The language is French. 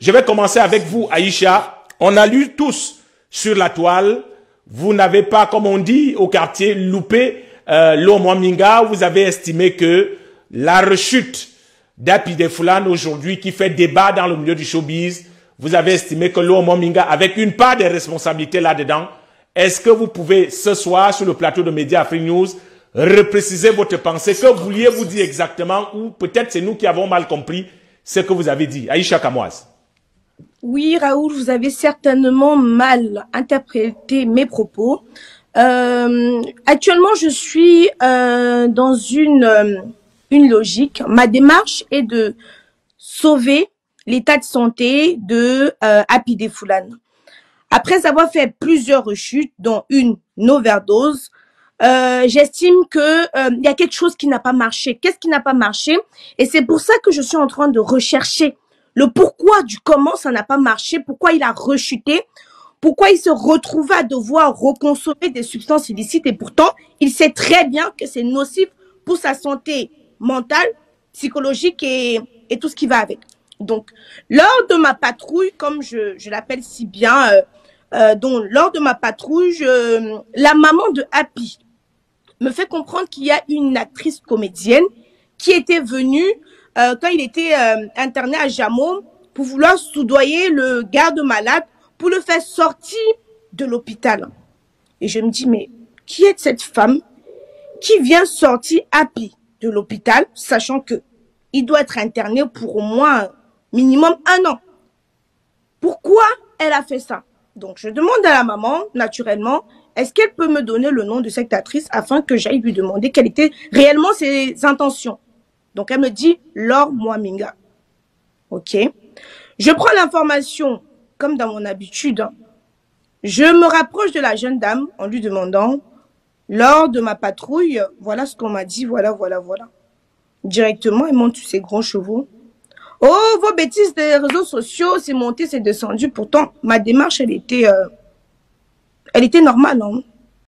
Je vais commencer avec vous, Aïcha. On a lu tous sur la toile. Vous n'avez pas, comme on dit au quartier, loupé euh, Minga. Vous avez estimé que la rechute d'Api Foulane aujourd'hui, qui fait débat dans le milieu du showbiz, vous avez estimé que Lomo Minga, avec une part des responsabilités là-dedans, est-ce que vous pouvez ce soir sur le plateau de Média Free News repréciser votre pensée? Que vouliez-vous dire exactement? Ou peut-être c'est nous qui avons mal compris ce que vous avez dit. Aïcha Kamoise. Oui, Raoul, vous avez certainement mal interprété mes propos. Euh, actuellement, je suis euh, dans une, euh, une logique. Ma démarche est de sauver l'état de santé de euh, Happy Après avoir fait plusieurs rechutes, dont une overdose, euh, j'estime que il y a quelque chose qui n'a pas marché. Qu'est-ce qui n'a pas marché? Et c'est pour ça que je suis en train de rechercher le pourquoi du comment ça n'a pas marché, pourquoi il a rechuté, pourquoi il se retrouva à devoir reconsommer des substances illicites et pourtant il sait très bien que c'est nocif pour sa santé mentale, psychologique et, tout ce qui va avec. Donc, lors de ma patrouille, comme je, l'appelle si bien, euh, euh, donc lors de ma patrouille, la maman de Happy me fait comprendre qu'il y a une actrice comédienne qui était venue euh, quand il était euh, interné à Jameau pour vouloir soudoyer le garde malade pour le faire sortir de l'hôpital. Et je me dis, mais qui est cette femme qui vient sortir Happy de l'hôpital, sachant que il doit être interné pour au moins minimum un an? Pourquoi elle a fait ça? Donc, je demande à la maman, naturellement, est-ce qu'elle peut me donner le nom de cette actrice afin que j'aille lui demander quelles étaient réellement ses intentions? Donc, elle me dit Laure Moaminga. OK. Je prends l'information comme dans mon habitude. Hein. Je me rapproche de la jeune dame en lui demandant lors de ma patrouille, voilà ce qu'on m'a dit, voilà, voilà, voilà. Directement, elle monte ses grands chevaux. Oh, vos bêtises des réseaux sociaux, c'est monté, c'est descendu. Pourtant, ma démarche, elle était, euh, elle était normale. Hein.